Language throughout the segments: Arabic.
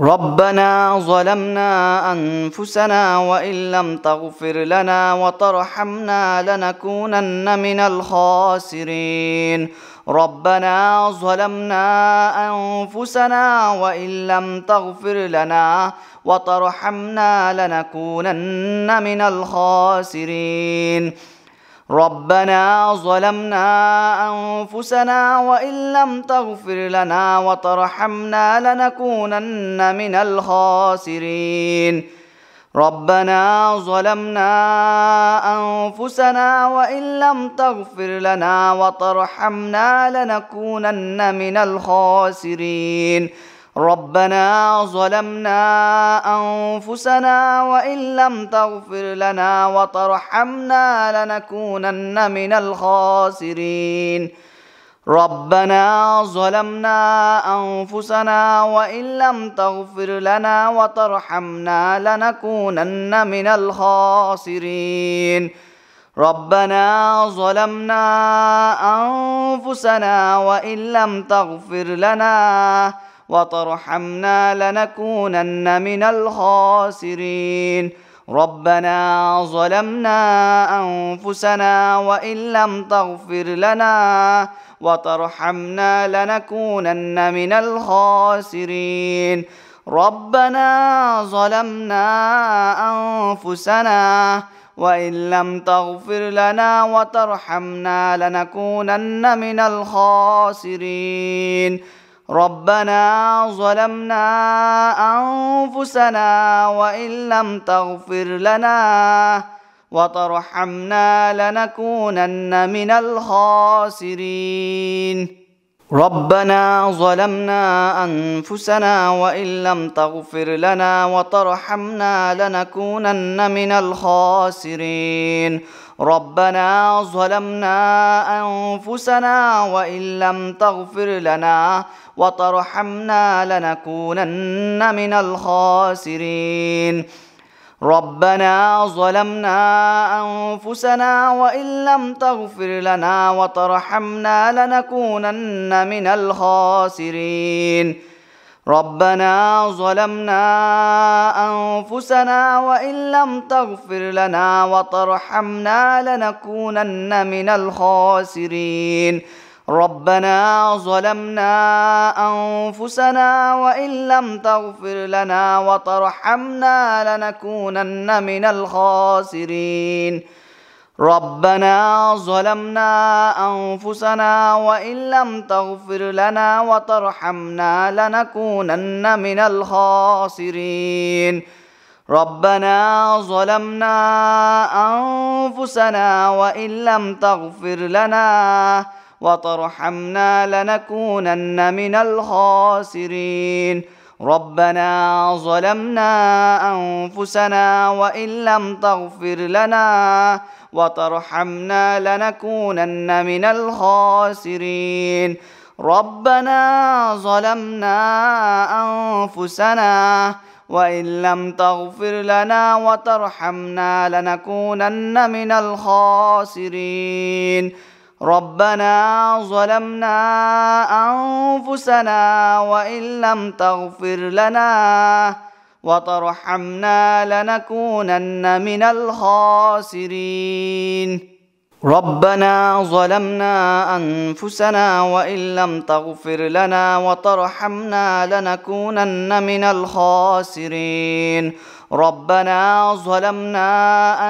ربنا ظلمنا أنفسنا وإن لم تغفر لنا وترحمنا لنكونن من الخاسرين. ربنا ظلمنا أنفسنا وإن لم تغفر لنا وترحمنا لنكونن من الخاسرين. ربنا ظلمنا أنفسنا وإن لم تغفر لنا وترحمنا لنكونن من الخاسرين. ربنا ظلمنا أنفسنا وإن لم تغفر لنا وترحمنا لنكونن من الخاسرين. ربنا ظلمنا أنفسنا وإن لم تغفر لنا وترحمنا لنكونن من الخاسرين. ربنا ظلمنا أنفسنا وإن لم تغفر لنا وترحمنا لنكونن من الخاسرين. ربنا ظلمنا أنفسنا وإن لم تغفر لنا وترحمنا لنكونن من الخاسرين. ربنا ظلمنا انفسنا وان لم تغفر لنا وترحمنا لنكونن من الخاسرين. ربنا ظلمنا انفسنا وان لم تغفر لنا وترحمنا لنكونن من الخاسرين. ربنا ظلمنا أنفسنا وإن لم تغفر لنا وترحمنا لنكونن من الخاسرين. ربنا ظلمنا أنفسنا وإن لم تغفر لنا وترحمنا لنكونن من الخاسرين. ربنا ظلمنا أنفسنا وإن لم تغفر لنا وترحمنا لنكونن من الخاسرين. ربنا ظلمنا أنفسنا وإن لم تغفر لنا وترحمنا لنكونن من الخاسرين. ربنا ظلمنا أنفسنا وإن لم تغفر لنا وترحمنا لنكونن من الخاسرين. ربنا ظلمنا أنفسنا وإن لم تغفر لنا وترحمنا لنكونن من الخاسرين. ربنا ظلمنا أنفسنا وإن لم تغفر لنا وترحمنا لنكونن من الخاسرين. ربنا ظلمنا أنفسنا وإن لم تغفر لنا وترحمنا لنكونن من الخاسرين. ربنا ظلمنا أنفسنا وإن لم تغفر لنا وترحمنا لنكونن من الخاسرين. ربنا ظلمنا أنفسنا وإن لم تغفر لنا وترحمنا لنكونن من الخاسرين. ربنا ظلمنا أنفسنا وإن لم تغفر لنا وترحمنا لنكونن من الخاسرين. ربنا ظلمنا انفسنا وان لم تغفر لنا وترحمنا لنكونن من الخاسرين. ربنا ظلمنا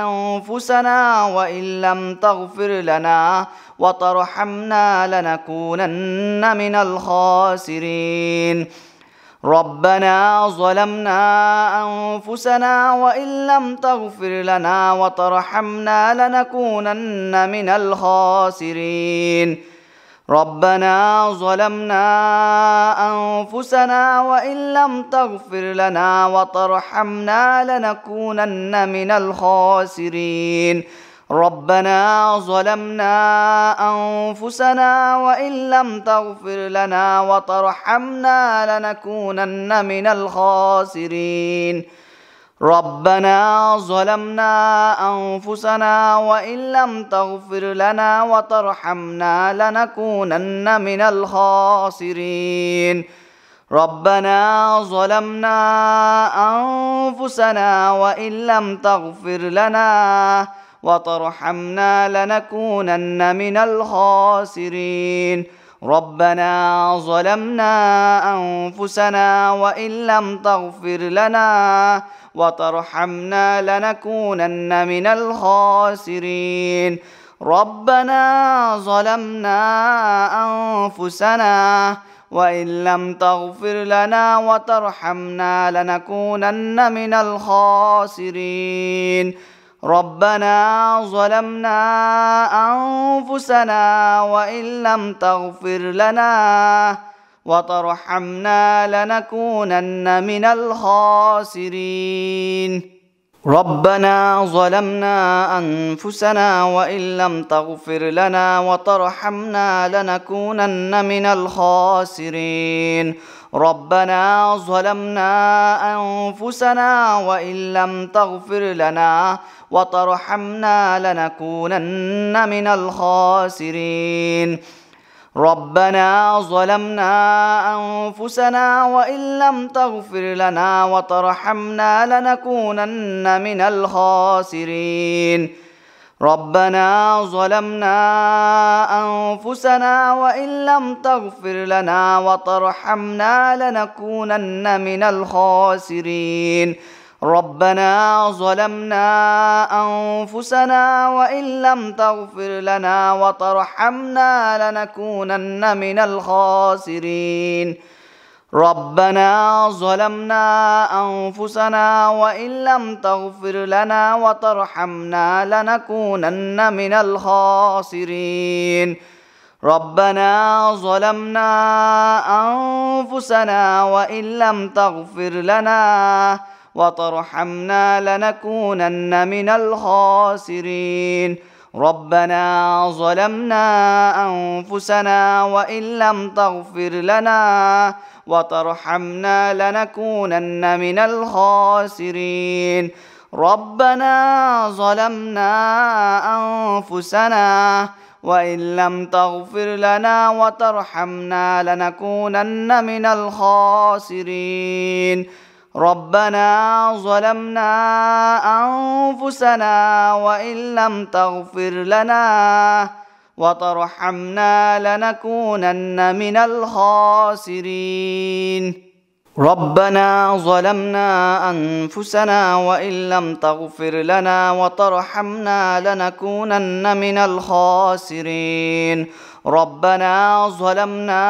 انفسنا وان لم تغفر لنا وترحمنا لنكونن من الخاسرين. ربنا ظلمنا أنفسنا وإن لم تغفر لنا وترحمنا لنكونن من الخاسرين. ربنا ظلمنا أنفسنا وإن لم تغفر لنا وترحمنا لنكونن من الخاسرين. ربنا ظلمنا أنفسنا وإن لم تغفر لنا وترحمنا لنكونن من الخاسرين. ربنا ظلمنا أنفسنا وإن لم تغفر لنا وترحمنا لنكونن من الخاسرين. ربنا ظلمنا أنفسنا وإن لم تغفر لنا وترحمنا لنكونن من الخاسرين. ربنا ظلمنا أنفسنا وإن لم تغفر لنا وترحمنا لنكونن من الخاسرين. ربنا ظلمنا أنفسنا وإن لم تغفر لنا وترحمنا لنكونن من الخاسرين. ربنا ظلمنا أنفسنا وإن لم تغفر لنا وترحمنا لنكونن من الخاسرين. ربنا ظلمنا أنفسنا وإن لم تغفر لنا وترحمنا لنكونن من الخاسرين. ربنا ظلمنا أنفسنا وإن لم تغفر لنا وترحمنا لنكونن من الخاسرين. ربنا ظلمنا أنفسنا وإن لم تغفر لنا وترحمنا لنكونن من الخاسرين. ربنا ظلمنا أنفسنا وإن لم تغفر لنا وترحمنا لنكونن من الخاسرين. ربنا ظلمنا أنفسنا وإن لم تغفر لنا وترحمنا لنكونن من الخاسرين. ربنا ظلمنا أنفسنا وإن لم تغفر لنا وترحمنا لنكونن من الخاسرين. ربنا ظلمنا أنفسنا وإن لم تغفر لنا وترحمنا لنكونن من الخاسرين. ربنا ظلمنا أنفسنا وإن لم تغفر لنا وترحمنا لنكونن من الخاسرين. ربنا ظلمنا أنفسنا وإن لم تغفر لنا وترحمنا لنكونن من الخاسرين. ربنا ظلمنا أنفسنا وإن لم تغفر لنا وترحمنا لنكونن من الخاسرين. ربنا ظلمنا انفسنا وان لم تغفر لنا وترحمنا لنكونن من الخاسرين. ربنا ظلمنا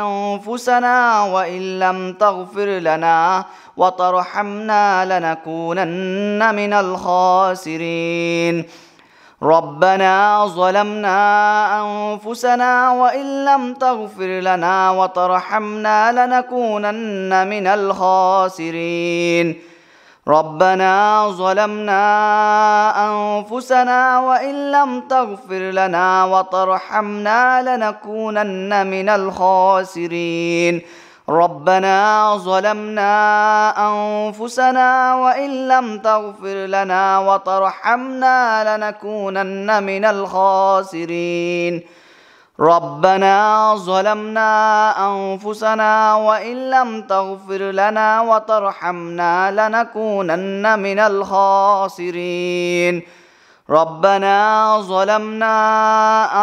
انفسنا وان لم تغفر لنا وترحمنا لنكونن من الخاسرين. ربنا ظلمنا أنفسنا وإن لم تغفر لنا وترحمنا لنكونن من الخاسرين. ربنا ظلمنا أنفسنا وإن لم تغفر لنا وترحمنا لنكونن من الخاسرين. ربنا ظلمنا أنفسنا وإن لم تغفر لنا وترحمنا لنكونن من الخاسرين. ربنا ظلمنا أنفسنا وإن لم تغفر لنا وترحمنا لنكونن من الخاسرين. ربنا ظلمنا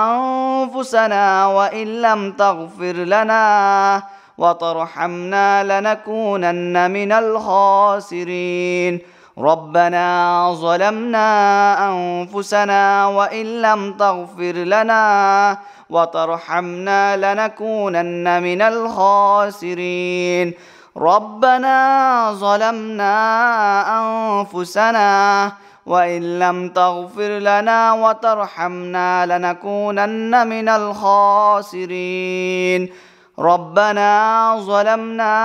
أنفسنا وإن لم تغفر لنا وترحمنا لنكونن من الخاسرين. ربنا ظلمنا انفسنا وان لم تغفر لنا وترحمنا لنكونن من الخاسرين. ربنا ظلمنا انفسنا وان لم تغفر لنا وترحمنا لنكونن من الخاسرين. ربنا ظلمنا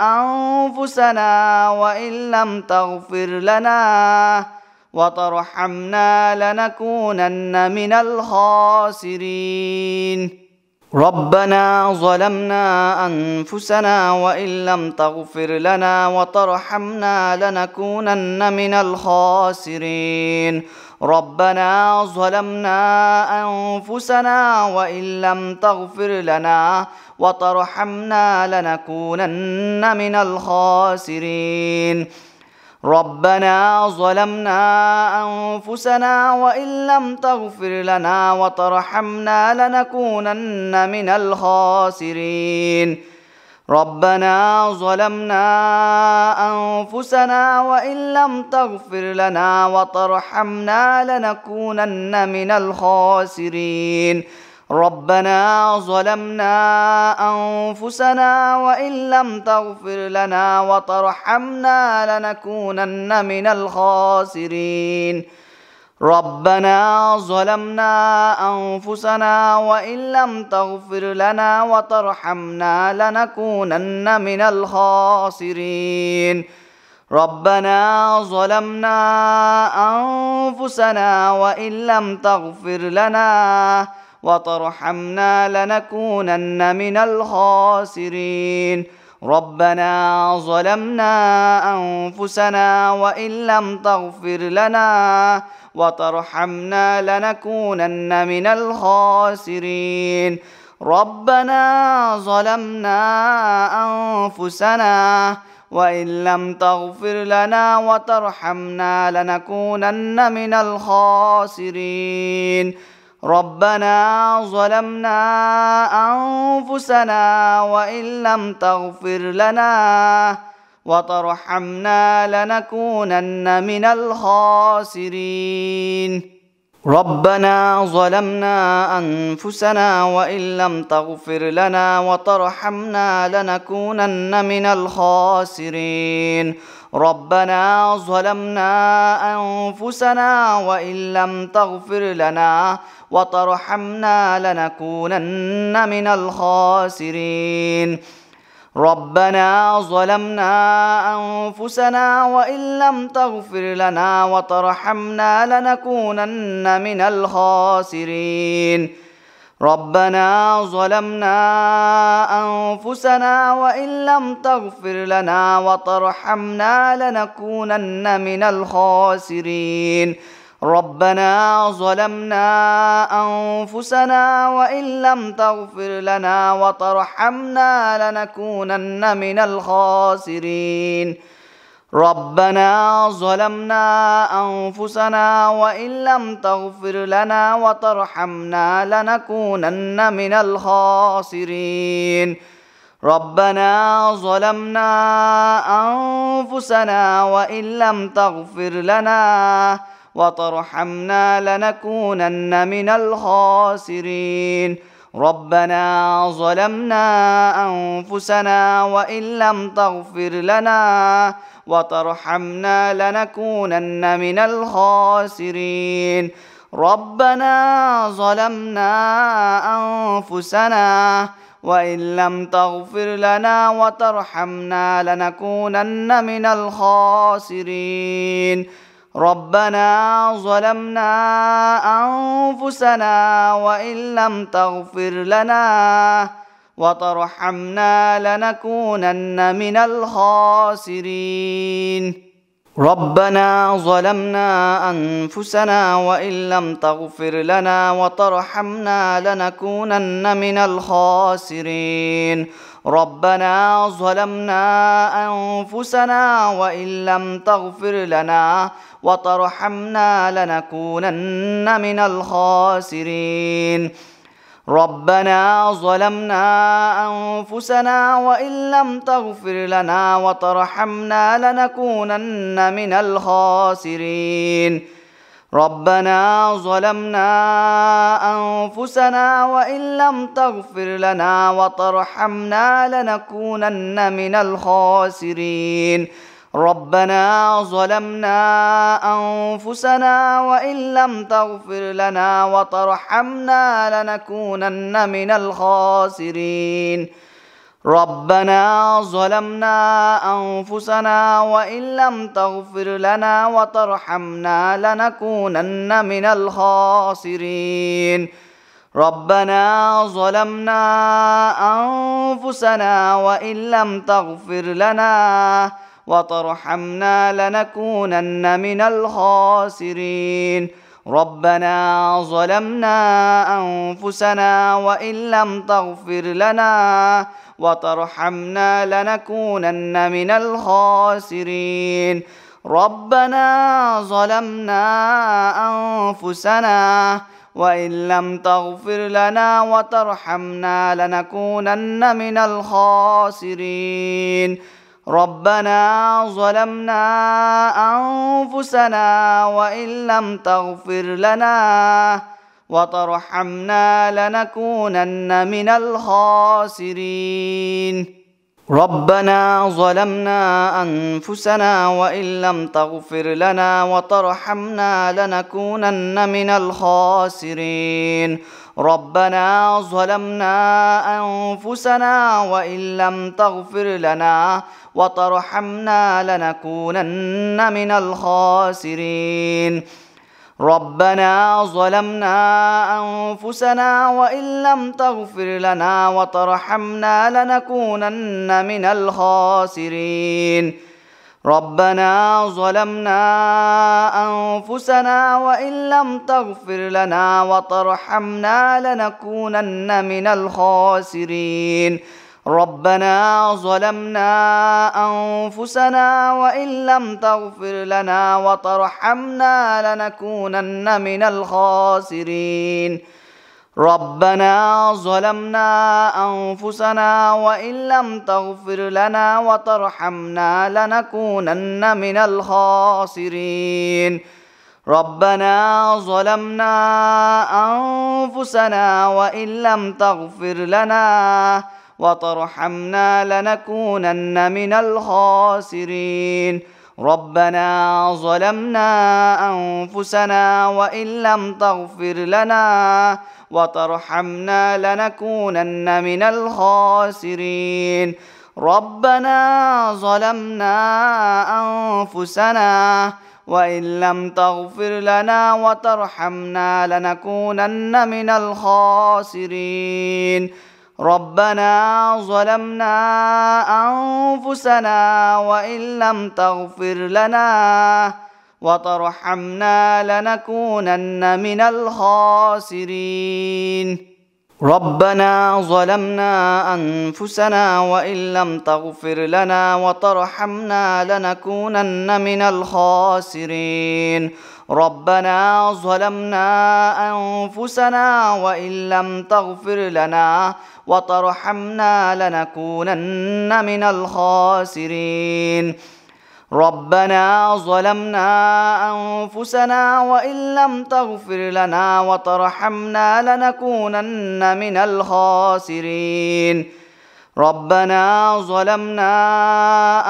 أنفسنا وإن لم تغفر لنا وترحمنا لنكونن من الخاسرين. ربنا ظلمنا أنفسنا وإن لم تغفر لنا وترحمنا لنكونن من الخاسرين. ربنا ظلمنا أنفسنا وإن لم تغفر لنا وترحمنا لنكونن من الخاسرين. ربنا ظلمنا أنفسنا وإن لم تغفر لنا وترحمنا لنكونن من الخاسرين. ربنا ظلمنا أنفسنا وإن لم تغفر لنا وترحمنا لنكونن من الخاسرين. ربنا ظلمنا أنفسنا وإن لم تغفر لنا وترحمنا لنكونن من الخاسرين. ربنا ظلمنا أنفسنا وإن لم تغفر لنا وترحمنا لنكونن من الخاسرين. ربنا ظلمنا أنفسنا وإن لم تغفر لنا وترحمنا لنكونن من الخاسرين. ربنا ظلمنا أنفسنا وإن لم تغفر لنا وترحمنا لنكونن من الخاسرين. ربنا ظلمنا أنفسنا وإن لم تغفر لنا وترحمنا لنكونن من الخاسرين. ربنا ظلمنا أنفسنا وإن لم تغفر لنا وترحمنا لنكونن من الخاسرين. ربنا ظلمنا أنفسنا وإن لم تغفر لنا وترحمنا لنكونن من الخاسرين. ربنا ظلمنا أنفسنا وإن لم تغفر لنا وترحمنا لنكونن من الخاسرين. ربنا ظلمنا أنفسنا وإن لم تغفر لنا وترحمنا لنكونن من الخاسرين. ربنا ظلمنا أنفسنا وإن لم تغفر لنا وترحمنا لنكونن من الخاسرين. ربنا ظلمنا أنفسنا وإن لم تغفر لنا وترحمنا لنكونن من الخاسرين. ربنا ظلمنا أنفسنا وإن لم تغفر لنا وترحمنا لنكونن من الخاسرين. ربنا ظلمنا أنفسنا وإن لم تغفر لنا وترحمنا لنكونن من الخاسرين. ربنا ظلمنا أنفسنا وإن لم تغفر لنا وترحمنا لنكونن من الخاسرين. ربنا ظلمنا أنفسنا وإن لم تغفر لنا وترحمنا لنكونن من الخاسرين. ربنا ظلمنا أنفسنا وإن لم تغفر لنا وترحمنا لنكونن من الخاسرين. ربنا ظلمنا أنفسنا وإن لم تغفر لنا وترحمنا لنكونن من الخاسرين. ربنا ظلمنا أنفسنا وإن لم تغفر لنا وترحمنا لنكونن من الخاسرين. ربنا ظلمنا أنفسنا وإن لم تغفر لنا وترحمنا لنكونن من الخاسرين. ربنا ظلمنا أنفسنا وإن لم تغفر لنا وترحمنا لنكونن من الخاسرين. ربنا ظلمنا أنفسنا وإن لم تغفر لنا وترحمنا لنكونن من الخاسرين. ربنا ظلمنا أنفسنا وإن لم تغفر لنا وترحمنا لنكونن من الخاسرين. ربنا ظلمنا أنفسنا وإن لم تغفر لنا وترحمنا لنكونن من الخاسرين. ربنا ظلمنا أنفسنا وإن لم تغفر لنا وترحمنا لنكونن من الخاسرين. ربنا ظلمنا أنفسنا وإن لم تغفر لنا وترحمنا لنكونن من الخاسرين. ربنا ظلمنا أنفسنا وإن لم تغفر لنا وترحمنا لنكونن من الخاسرين. ربنا ظلمنا انفسنا وان لم تغفر لنا وترحمنا لنكونن من الخاسرين. ربنا ظلمنا انفسنا وان لم تغفر لنا وترحمنا لنكونن من الخاسرين. ربنا ظلمنا أنفسنا وإن لم تغفر لنا وترحمنا لنكونن من الخاسرين. ربنا ظلمنا أنفسنا وإن لم تغفر لنا وترحمنا لنكونن من الخاسرين. ربنا ظلمنا أنفسنا وإن لم تغفر لنا وترحمنا لنكونن من الخاسرين. ربنا ظلمنا أنفسنا وإن لم تغفر لنا وترحمنا لنكونن من الخاسرين. ربنا ظلمنا أنفسنا وإن لم تغفر لنا وترحمنا لنكونن من الخاسرين ربنا ظلمنا انفسنا وان لم تغفر لنا وترحمنا لنكونن من الخاسرين ربنا ظلمنا انفسنا وان لم تغفر لنا وترحمنا لنكونن من الخاسرين ربنا ظلمنا أنفسنا وإن لم تغفر لنا وترحمنا لنكونن من الخاسرين. ربنا ظلمنا أنفسنا وإن لم تغفر لنا وترحمنا لنكونن من الخاسرين. ربنا ظلمنا أنفسنا وإن لم تغفر لنا وترحمنا لنكونن من الخاسرين. ربنا ظلمنا أنفسنا وإن لم تغفر لنا وترحمنا لنكونن من الخاسرين. ربنا ظلمنا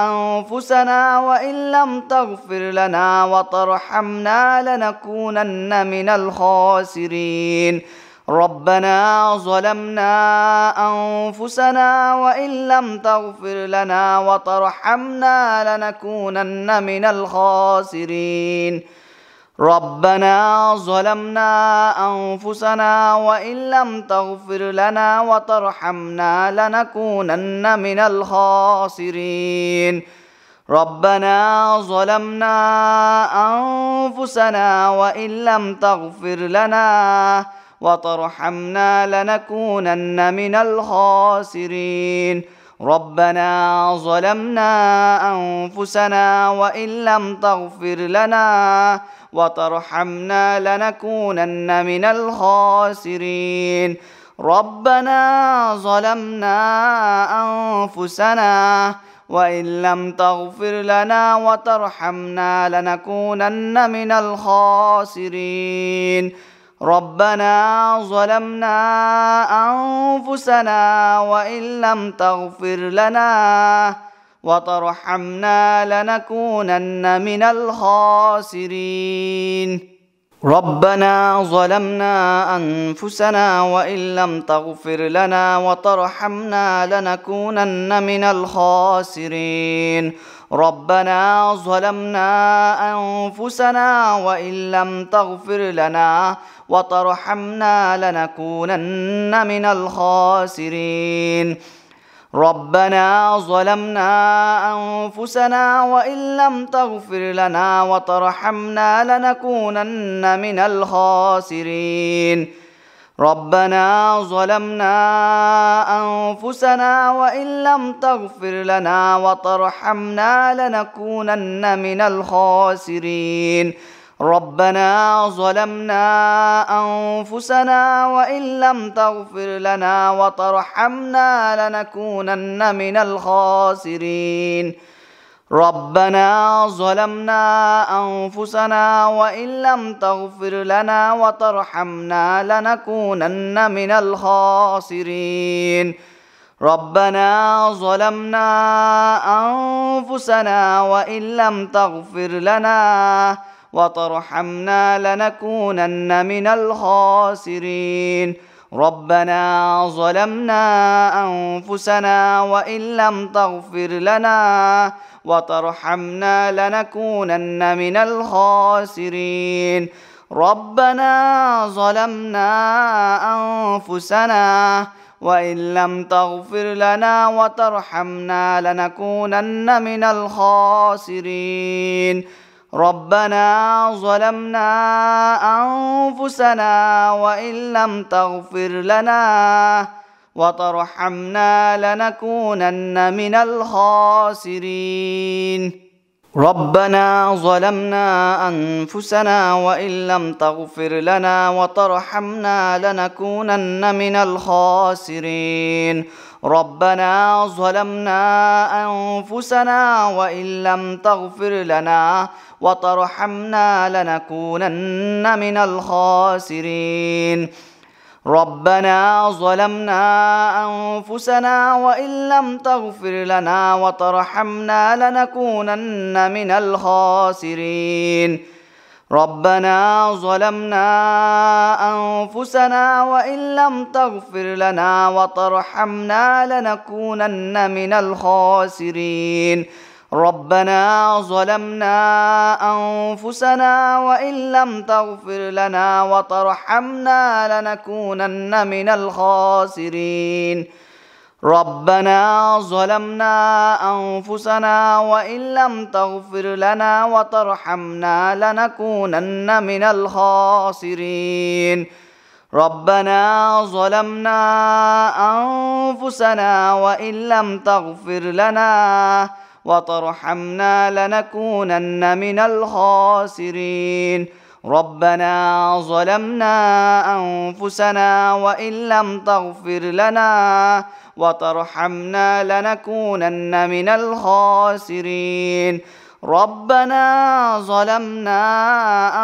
أنفسنا وإن لم تغفر لنا وترحمنا لنكونن من الخاسرين. ربنا ظلمنا أنفسنا وإن لم تغفر لنا وترحمنا لنكونن من الخاسرين. ربنا ظلمنا أنفسنا وإن لم تغفر لنا وترحمنا لنكونن من الخاسرين. ربنا ظلمنا أنفسنا وإن لم تغفر لنا وترحمنا لنكونن من الخاسرين. ربنا ظلمنا أنفسنا وإن لم تغفر لنا وترحمنا لنكونن من الخاسرين. ربنا ظلمنا أنفسنا وإن لم تغفر لنا وترحمنا لنكونن من الخاسرين. ربنا ظلمنا أنفسنا وإن لم تغفر لنا وترحمنا لنكونن من الخاسرين. ربنا ظلمنا انفسنا وان لم تغفر لنا وترحمنا لنكونن من الخاسرين. ربنا ظلمنا انفسنا وان لم تغفر لنا وترحمنا لنكونن من الخاسرين. ربنا ظلمنا أنفسنا وإن لم تغفر لنا وترحمنا لنكونن من الخاسرين. ربنا ظلمنا أنفسنا وإن لم تغفر لنا وترحمنا لنكونن من الخاسرين. ربنا ظلمنا أنفسنا وإن لم تغفر لنا وترحمنا لنكونن من الخاسرين. ربنا ظلمنا أنفسنا وإن لم تغفر لنا وترحمنا لنكونن من الخاسرين. ربنا ظلمنا أنفسنا وإن لم تغفر لنا وترحمنا لنكونن من الخاسرين. ربنا ظلمنا انفسنا وان لم تغفر لنا وترحمنا لنكونن من الخاسرين. ربنا ظلمنا انفسنا وان لم تغفر لنا وترحمنا لنكونن من الخاسرين. ربنا ظلمنا أنفسنا وإن لم تغفر لنا وترحمنا لنكونن من الخاسرين. ربنا ظلمنا أنفسنا وإن لم تغفر لنا وترحمنا لنكونن من الخاسرين. ربنا ظلمنا أنفسنا وإن لم تغفر لنا وترحمنا لنكونن من الخاسرين. ربنا ظلمنا أنفسنا وإن لم تغفر لنا وترحمنا لنكونن من الخاسرين. ربنا ظلمنا أنفسنا وإن لم تغفر لنا وترحمنا لنكونن من الخاسرين. ربنا ظلمنا أنفسنا وإن لم تغفر لنا وترحمنا لنكونن من الخاسرين. ربنا ظلمنا أنفسنا وإن لم تغفر لنا وترحمنا لنكونن من الخاسرين. ربنا ظلمنا أنفسنا وإن لم تغفر لنا وترحمنا لنكونن من الخاسرين. ربنا ظلمنا أنفسنا وإن لم تغفر لنا وترحمنا لنكونن من الخاسرين. ربنا ظلمنا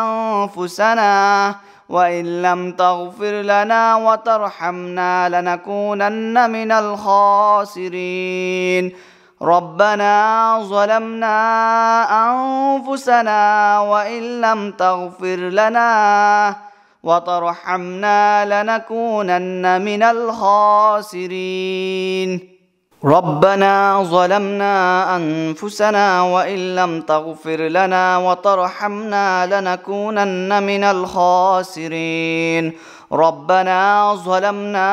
أنفسنا وإن لم تغفر لنا وترحمنا لنكونن من الخاسرين. ربنا ظلمنا أنفسنا وإن لم تغفر لنا وترحمنا لنكونن من الخاسرين. ربنا ظلمنا انفسنا وان لم تغفر لنا وترحمنا لنكونن من الخاسرين. ربنا ظلمنا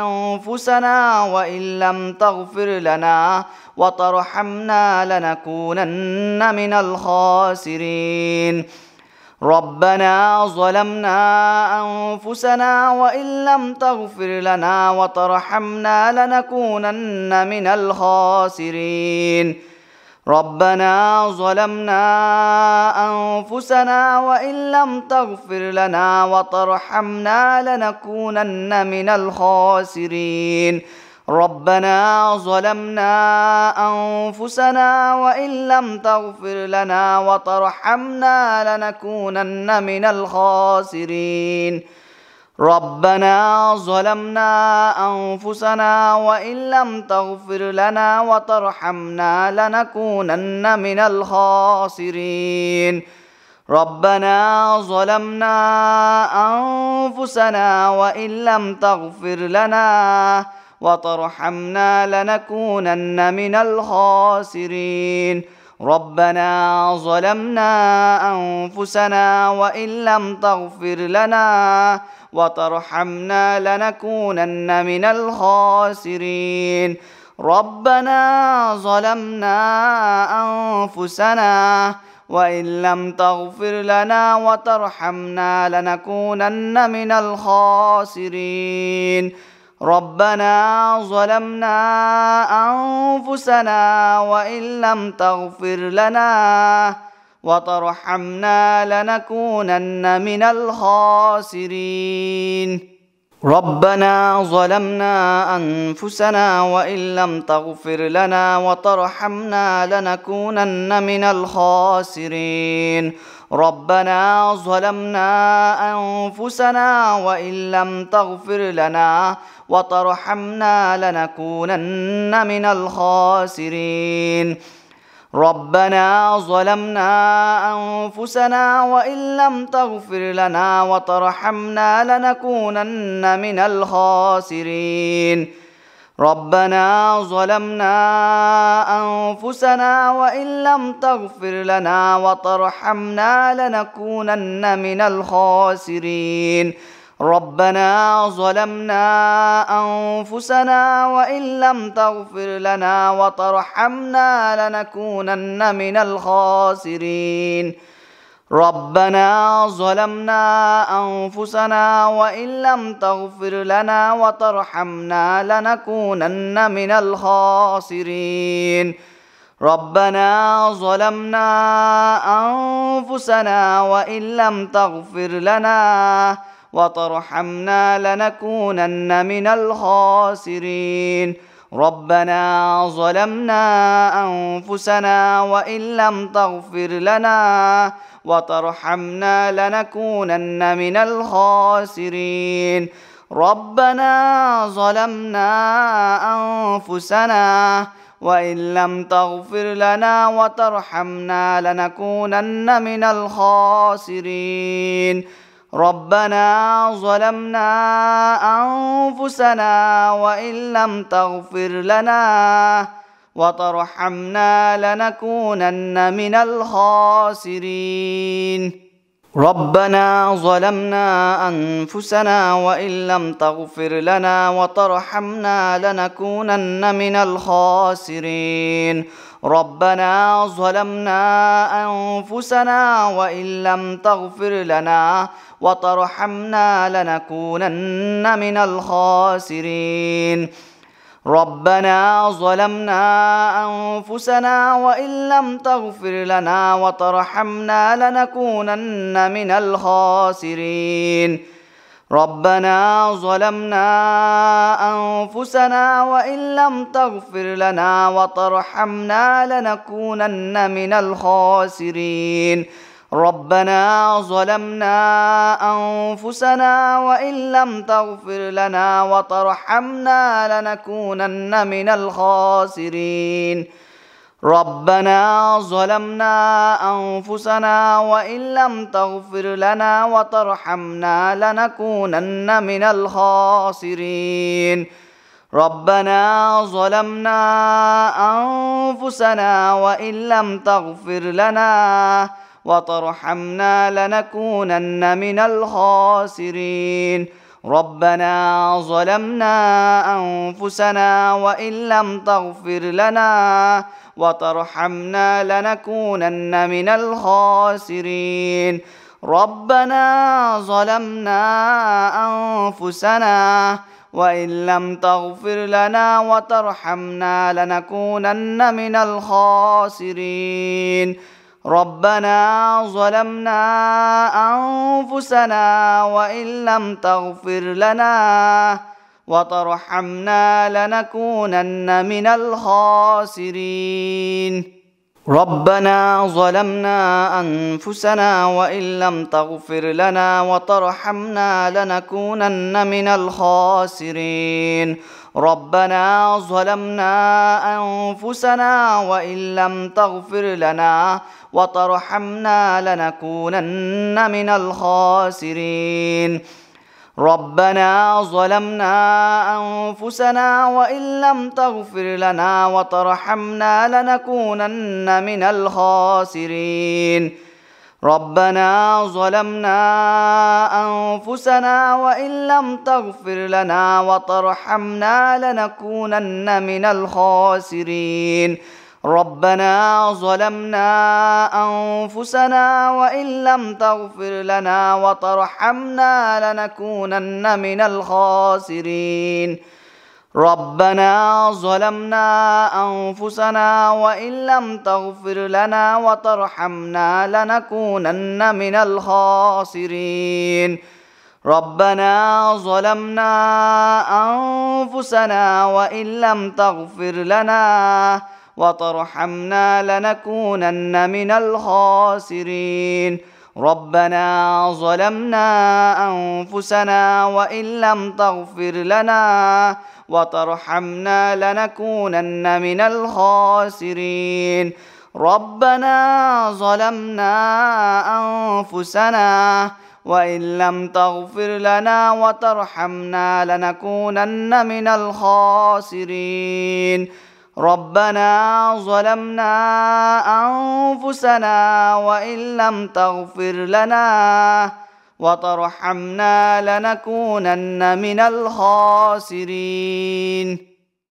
انفسنا وان لم تغفر لنا وترحمنا لنكونن من الخاسرين. ربنا ظلمنا أنفسنا وإن لم تغفر لنا وترحمنا لنكونن من الخاسرين. ربنا ظلمنا أنفسنا وإن لم تغفر لنا وترحمنا لنكونن من الخاسرين. ربنا ظلمنا أنفسنا وإن لم تغفر لنا وترحمنا لنكونن من الخاسرين. ربنا ظلمنا أنفسنا وإن لم تغفر لنا وترحمنا لنكونن من الخاسرين. ربنا ظلمنا أنفسنا وإن لم تغفر لنا وترحمنا لنكونن من الخاسرين. ربنا ظلمنا أنفسنا وإن لم تغفر لنا وترحمنا لنكونن من الخاسرين. ربنا ظلمنا أنفسنا وإن لم تغفر لنا وترحمنا لنكونن من الخاسرين. ربنا ظلمنا أنفسنا وإن لم تغفر لنا وترحمنا لنكونن من الخاسرين. ربنا ظلمنا أنفسنا وإن لم تغفر لنا وترحمنا لنكونن من الخاسرين. ربنا ظلمنا أنفسنا وإن لم تغفر لنا وترحمنا لنكونن من الخاسرين. ربنا ظلمنا أنفسنا وإن لم تغفر لنا وترحمنا لنكونن من الخاسرين. ربنا ظلمنا أنفسنا وإن لم تغفر لنا وترحمنا لنكونن من الخاسرين. ربنا ظلمنا أنفسنا وإن لم تغفر لنا وترحمنا لنكونن من الخاسرين. ربنا ظلمنا أنفسنا وإن لم تغفر لنا وترحمنا لنكونن من الخاسرين. ربنا ظلمنا أنفسنا وإن لم تغفر لنا وترحمنا لنكونن من الخاسرين. ربنا ظلمنا أنفسنا وإن لم تغفر لنا وترحمنا لنكونن من الخاسرين. ربنا ظلمنا أنفسنا وإن لم تغفر لنا وترحمنا لنكونن من الخاسرين. ربنا ظلمنا أنفسنا وإن لم تغفر لنا وترحمنا لنكونن من الخاسرين. ربنا ظلمنا انفسنا وان لم تغفر لنا وترحمنا لنكونن من الخاسرين. ربنا ظلمنا انفسنا وان لم تغفر لنا وترحمنا لنكونن من الخاسرين. ربنا ظلمنا أنفسنا وإن لم تغفر لنا وترحمنا لنكونن من الخاسرين. ربنا ظلمنا أنفسنا وإن لم تغفر لنا وترحمنا لنكونن من الخاسرين. ربنا ظلمنا أنفسنا وإن لم تغفر لنا وترحمنا لنكونن من الخاسرين. ربنا ظلمنا أنفسنا وإن لم تغفر لنا وترحمنا لنكونن من الخاسرين. ربنا ظلمنا أنفسنا وإن لم تغفر لنا وترحمنا لنكونن من الخاسرين. ربنا ظلمنا انفسنا وان لم تغفر لنا وترحمنا لنكونن من الخاسرين. ربنا ظلمنا انفسنا وان لم تغفر لنا وترحمنا لنكونن من الخاسرين. ربنا ظلمنا أنفسنا وإن لم تغفر لنا وترحمنا لنكونن من الخاسرين. ربنا ظلمنا أنفسنا وإن لم تغفر لنا وترحمنا لنكونن من الخاسرين. ربنا ظلمنا أنفسنا وإن لم تغفر لنا وترحمنا لنكونن من الخاسرين. ربنا ظلمنا أنفسنا وإن لم تغفر لنا وترحمنا لنكونن من الخاسرين. ربنا ظلمنا أنفسنا وإن لم تغفر لنا وترحمنا لنكونن من الخاسرين. ربنا ظلمنا أنفسنا وإن لم تغفر لنا وترحمنا لنكونن من الخاسرين. ربنا ظلمنا أنفسنا وإن لم تغفر لنا وترحمنا لنكونن من الخاسرين. ربنا ظلمنا أنفسنا وإن لم تغفر لنا وترحمنا لنكونن من الخاسرين. ربنا ظلمنا أنفسنا وإن لم تغفر لنا وترحمنا لنكونن من الخاسرين. ربنا ظلمنا أنفسنا وإن لم تغفر لنا وترحمنا لنكونن من الخاسرين. ربنا ظلمنا أنفسنا وإن لم تغفر لنا وترحمنا لنكونن من الخاسرين